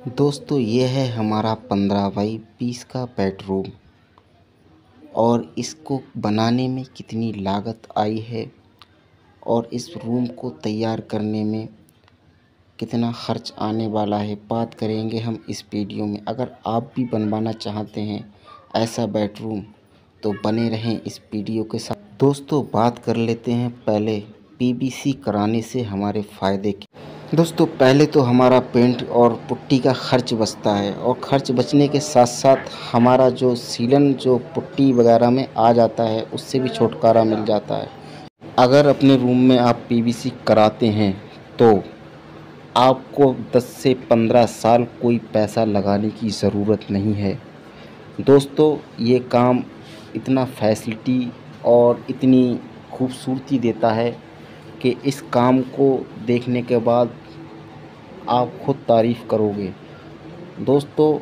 दोस्तों, ये है हमारा पंद्रह बाई बीस का बेडरूम। और इसको बनाने में कितनी लागत आई है और इस रूम को तैयार करने में कितना खर्च आने वाला है, बात करेंगे हम इस वीडियो में। अगर आप भी बनवाना चाहते हैं ऐसा बेडरूम तो बने रहें इस वीडियो के साथ। दोस्तों, बात कर लेते हैं पहले पीवीसी कराने से हमारे फ़ायदे दोस्तों, पहले तो हमारा पेंट और पुट्टी का खर्च बचता है और खर्च बचने के साथ साथ हमारा जो सीलन, जो पुट्टी वगैरह में आ जाता है, उससे भी छुटकारा मिल जाता है। अगर अपने रूम में आप पीवीसी कराते हैं तो आपको 10 से 15 साल कोई पैसा लगाने की ज़रूरत नहीं है। दोस्तों, ये काम इतना फैसिलिटी और इतनी खूबसूरती देता है कि इस काम को देखने के बाद आप खुद तारीफ़ करोगे। दोस्तों,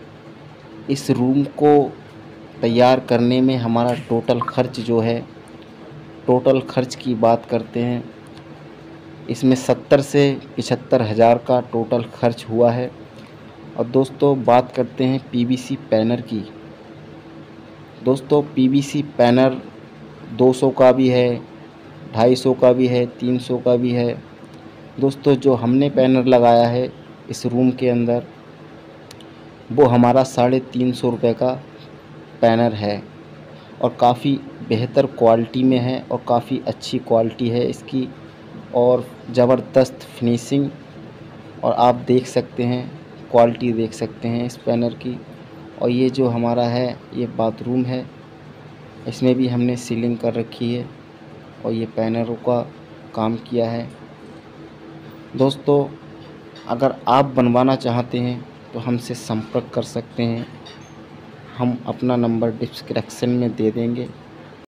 इस रूम को तैयार करने में हमारा टोटल ख़र्च जो है, टोटल ख़र्च की बात करते हैं, इसमें सत्तर से पचहत्तर हज़ार का टोटल ख़र्च हुआ है। और दोस्तों, बात करते हैं पीवीसी पैनर की। दोस्तों, पीवीसी पैनर 200 का भी है, ढाई सौ का भी है, तीन सौ का भी है दोस्तों, जो हमने पैनर लगाया है इस रूम के अंदर, वो हमारा साढ़े तीन सौ रुपये का पैनर है और काफ़ी बेहतर क्वालिटी में है और काफ़ी अच्छी क्वालिटी है इसकी और ज़बरदस्त फिनिशिंग और आप देख सकते हैं, क्वालिटी देख सकते हैं इस पैनर की। और ये जो हमारा है, ये बाथरूम है, इसमें भी हमने सीलिंग कर रखी है और ये पैनरों का काम किया है। दोस्तों, अगर आप बनवाना चाहते हैं तो हमसे संपर्क कर सकते हैं। हम अपना नंबर डिस्क्रिप्शन में दे देंगे।